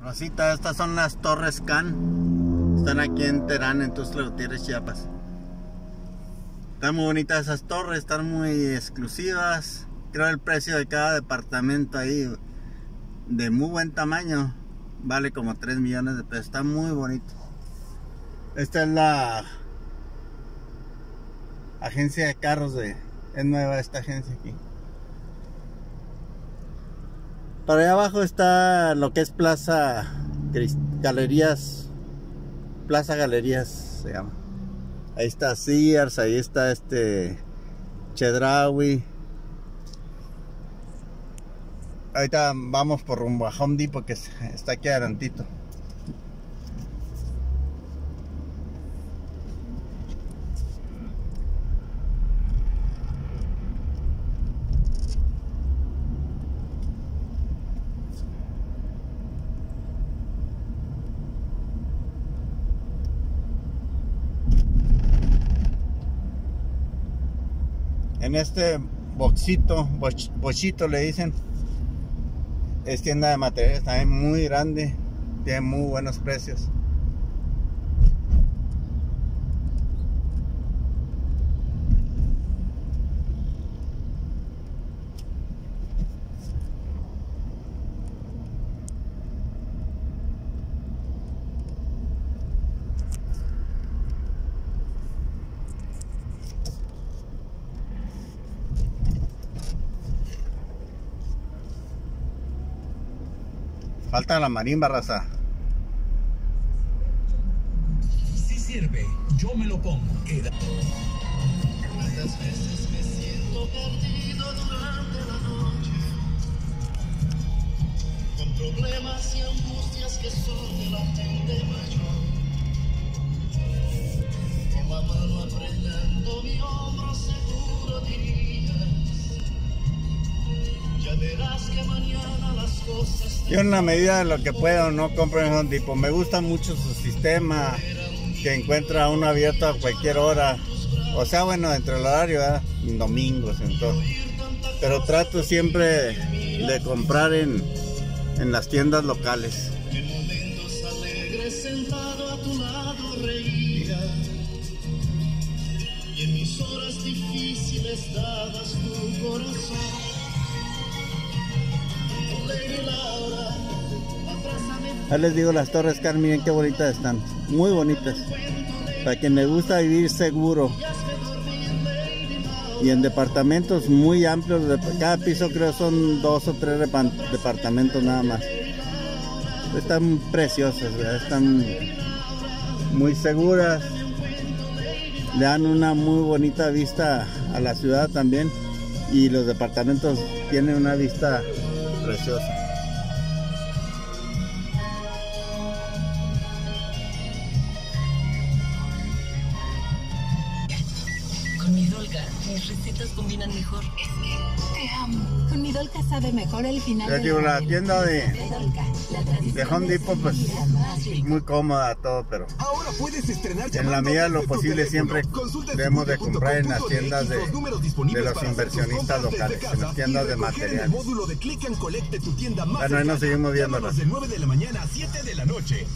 Rosita, estas son las Torres Can. Están aquí en Terán, en Tuxtla Gutiérrez, Chiapas. Están muy bonitas esas torres, están muy exclusivas. Creo el precio de cada departamento ahí de muy buen tamaño vale como 3 millones de pesos. Está muy bonito. Esta es la agencia de carros de es nueva esta agencia aquí. Para allá abajo está lo que es Plaza Galerías. Plaza Galerías se llama. Ahí está Sears, ahí está este Chedraui. Ahorita vamos por rumbo a Home Depot que está aquí adelantito. En este boxito, bochito le dicen, es tienda de materiales también muy grande, tiene muy buenos precios. Falta la marimba, raza. Si sirve, yo me lo pongo. Queda. Muchas veces me siento perdido durante la noche, con problemas y angustias que son de la gente mayor. Con la mano apretando mi hombro Yo en la medida de lo que puedo no compro en Home Depot. Me gusta mucho su sistema, que encuentra uno abierto a cualquier hora. O sea, bueno, dentro del horario, ¿verdad? domingos, en todo. Pero trato siempre de comprar en, en las tiendas locales. Y en mis horas difíciles dabas tu corazón. Ahí les digo las torres Car, miren qué bonitas están. Muy bonitas. Para quien le gusta vivir seguro. Y en departamentos muy amplios. Cada piso creo son dos o tres departamentos nada más. Están preciosas, están muy seguras. Le dan una muy bonita vista a la ciudad también. Y los departamentos tienen una vista preciosa. Mis recetas combinan mejor. Es que te amo. Con mi Dolga sabe mejor el final. Les de digo, la tienda de, de Home Depot, pues muy cómoda todo, pero Ahora puedes estrenar en la medida de lo posible siempre debemos de comprar en las tiendas de, de los inversionistas locales, en las tiendas de materiales. Bueno, ahí nos seguimos viendo, de 9 de la mañana a 7 de la noche.